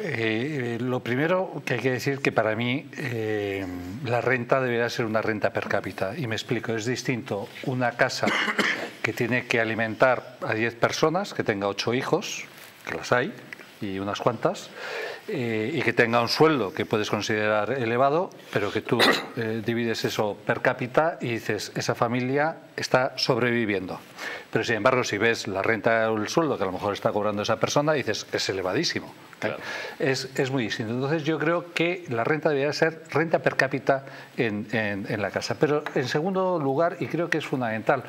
Eh, lo primero que hay que decir que para mí eh, la renta debería ser una renta per cápita. Y me explico, es distinto una casa que tiene que alimentar a 10 personas, que tenga 8 hijos, que las hay, y unas cuantas, eh, y que tenga un sueldo que puedes considerar elevado, pero que tú eh, divides eso per cápita y dices, esa familia está sobreviviendo. Pero sin embargo, si ves la renta o el sueldo que a lo mejor está cobrando esa persona, dices, es elevadísimo. ¿Eh? Es, es, muy distinto. Entonces yo creo que la renta debería ser renta per cápita en, en, la casa. Pero en segundo lugar, y creo que es fundamental,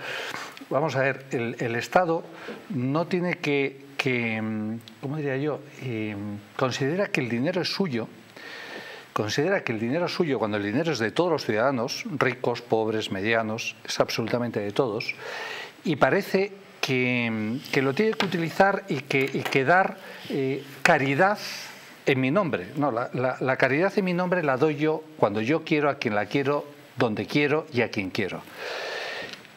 vamos a ver, el, Estado no tiene que que, mm, ¿cómo diría yo?, considera que el dinero es suyo, considera que el dinero es suyo cuando el dinero es de todos los ciudadanos, ricos, pobres, medianos, es absolutamente de todos, y parece que, lo tiene que utilizar y que, dar eh, caridad en mi nombre. No, la, la caridad en mi nombre la doy yo cuando yo quiero, a quien la quiero, donde quiero y a quien quiero.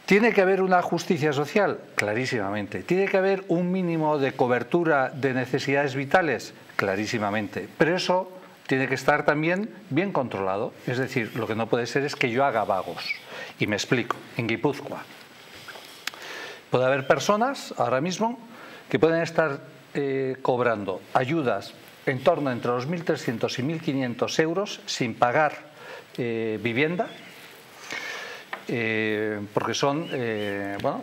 ¿Tiene que haber una justicia social? Clarísimamente. ¿Tiene que haber un mínimo de cobertura de necesidades vitales? Clarísimamente. Pero eso tiene que estar también bien controlado. Es decir, lo que no puede ser es que yo haga vagos. Y me explico. En Guipúzcoa puede haber personas ahora mismo que pueden estar eh, cobrando ayudas en torno entre los 1.300 y 1.500 euros sin pagar eh, vivienda eh, porque son, bueno,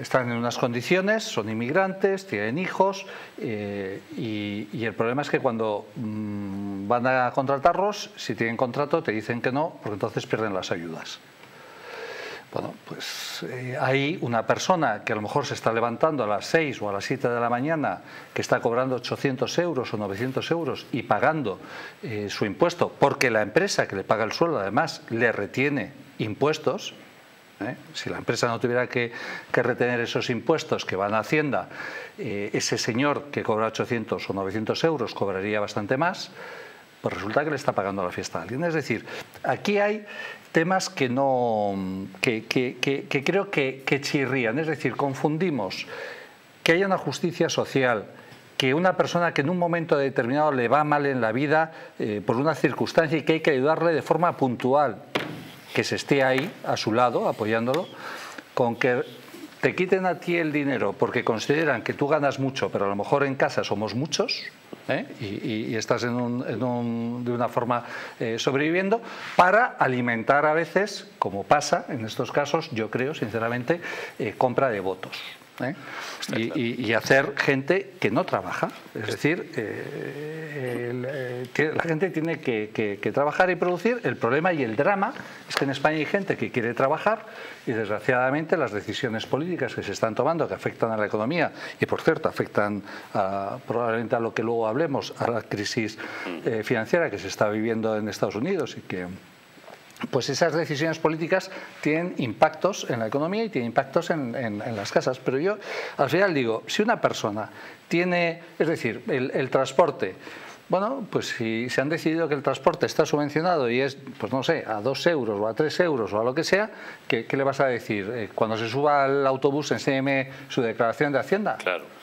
están en unas condiciones, son inmigrantes, tienen hijos y, el problema es que cuando mm, van a contratarlos, si tienen contrato te dicen que no, porque entonces pierden las ayudas. Bueno, pues hay una persona que a lo mejor se está levantando a las 6 o a las 7 de la mañana, que está cobrando 800 euros o 900 euros y pagando su impuesto, porque la empresa que le paga el sueldo además le retiene impuestos, ¿eh? si la empresa no tuviera que, retener esos impuestos que van a Hacienda, eh, ese señor que cobra 800 o 900 euros cobraría bastante más, pues resulta que le está pagando la fiesta a alguien. Es decir, aquí hay temas que, no, que, que creo que, chirrían, es decir, confundimos que haya una justicia social, que una persona que en un momento determinado le va mal en la vida eh, por una circunstancia y que hay que ayudarle de forma puntual que se esté ahí a su lado apoyándolo, con que te quiten a ti el dinero porque consideran que tú ganas mucho, pero a lo mejor en casa somos muchos ¿eh? y, estás en un, de una forma eh, sobreviviendo, para alimentar a veces, como pasa en estos casos, yo creo sinceramente, eh, compra de votos. ¿Eh? Y, hacer gente que no trabaja. Es decir, eh, eh, la gente tiene que, trabajar y producir. El problema y el drama es que en España hay gente que quiere trabajar y desgraciadamente las decisiones políticas que se están tomando que afectan a la economía y por cierto afectan probablemente a lo que luego hablemos, a la crisis financiera que se está viviendo en Estados Unidos y que pues esas decisiones políticas tienen impactos en la economía y tienen impactos en, las casas. Pero yo al final digo, si una persona tiene, es decir, el, transporte, bueno, pues si se han decidido que el transporte está subvencionado y es, pues no sé, a dos euros o a tres euros o a lo que sea, ¿qué, le vas a decir? Eh, cuando se suba al autobús, enséñeme su declaración de Hacienda. Claro.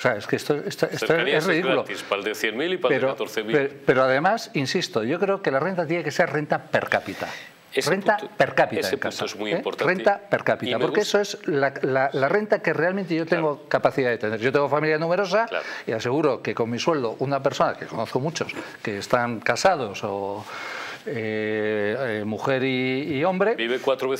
O sea, es que esto, esto, es ridículo. para el de 100.000 y para el de 14.000. Pero, además, insisto, yo creo que la renta tiene que ser renta per cápita. renta per cápita. Ese punto es muy ¿eh? importante. Renta per cápita, porque eso es la, renta que realmente yo tengo capacidad de tener. Yo tengo familia numerosa y aseguro que con mi sueldo, una persona, que conozco muchos, que están casados o eh, eh, mujer y, y hombre... Vive cuatro veces